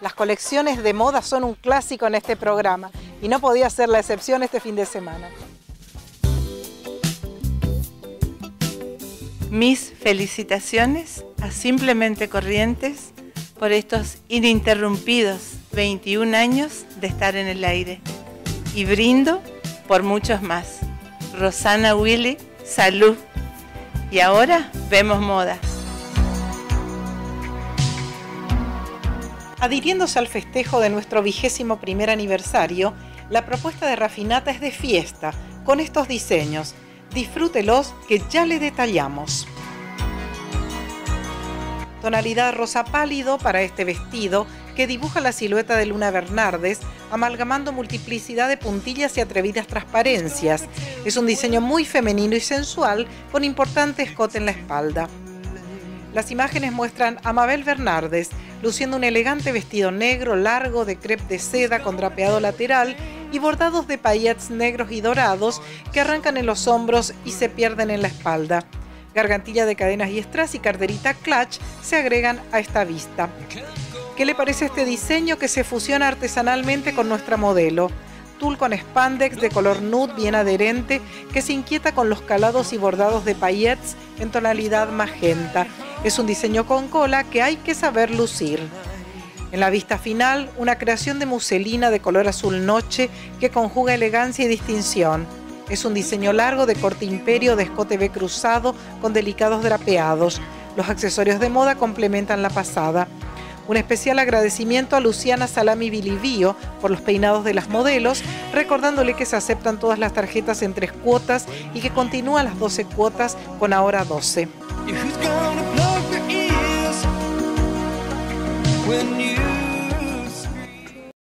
Las colecciones de moda son un clásico en este programa y no podía ser la excepción este fin de semana. Mis felicitaciones a Simplemente Corrientes por estos ininterrumpidos 21 años de estar en el aire. Y brindo por muchos más. Rosana Willy, salud. Y ahora vemos moda. Adhiriéndose al festejo de nuestro vigésimo primer aniversario, la propuesta de Rafinata es de fiesta, con estos diseños. Disfrútelos que ya le detallamos. Tonalidad rosa pálido para este vestido que dibuja la silueta de Luna Bernardes, amalgamando multiplicidad de puntillas y atrevidas transparencias. Es un diseño muy femenino y sensual, con importante escote en la espalda. Las imágenes muestran a Mabel Bernardes luciendo un elegante vestido negro largo de crepe de seda con drapeado lateral y bordados de paillettes negros y dorados que arrancan en los hombros y se pierden en la espalda. Gargantilla de cadenas y strass y carterita clutch se agregan a esta vista. ¿Qué le parece este diseño que se fusiona artesanalmente con nuestra modelo? Tul con spandex de color nude bien adherente que se inquieta con los calados y bordados de paillettes en tonalidad magenta. Es un diseño con cola que hay que saber lucir. En la vista final, una creación de muselina de color azul noche que conjuga elegancia y distinción. Es un diseño largo de corte imperio de escote B cruzado con delicados drapeados. Los accesorios de moda complementan la pasada. Un especial agradecimiento a Luciana Salami Bilibio por los peinados de las modelos, recordándole que se aceptan todas las tarjetas en tres cuotas y que continúan las 12 cuotas con ahora 12. when you